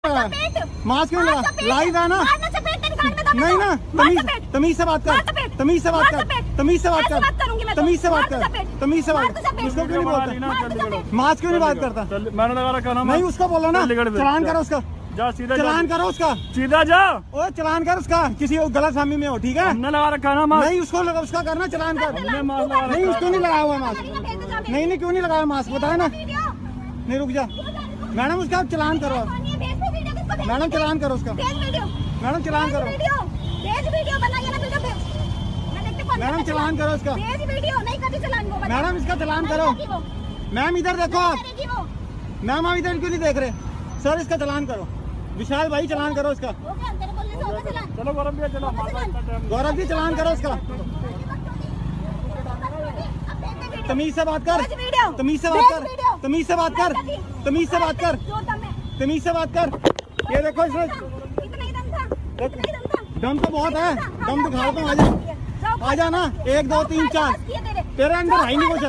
Mask क्यों लगा live है ना नहीं ना तमीज तमीज से बात कर तमीज से बात कर तमीज से बात कर तमीज से बात कर तमीज से बात कर उसको क्यों नहीं बोलता मास्क क्यों नहीं बात करता मैंने लगा रखा ना नहीं उसको बोलो ना। चलान करो उसका जा सीधा चलान करो उसका सीधा जा ओ चलान कर उसका किसी गलत फहमी में हो ठीक है हमने लगा रखा ना मास्क नहीं उसको लगा उसका करना चलान कर हमने मास्क लगा नहीं उसको नहीं लगाया हुआ मास्क नहीं नहीं क्यों नहीं लगाया मास्क बताया ना नहीं रुक जा मैडम उसका चलान करो मैडम चलान करो उसका। मैडम चलान करो। मैडम चलान करो उसका। मैडम इसका चलान करो। मैम इधर देखो आप। मैम आप इधर क्यों नहीं देख रहे? सर इसका चलान करो। विशाल भाई चलान करो उसका। चलो गौरव भैया चलो गौरव जी चलान करो उसका। तमीज से बात कर। तमीज से बात कर। तमीज से बात कर। तमीज से बात कर। तमीज से बात कर। ये देखो इसमें। दम तो बहुत है। दम तो दिखाओ तुम आजा आजा ना। एक दो तीन चार। तेरे अंदर है नहीं कुछ।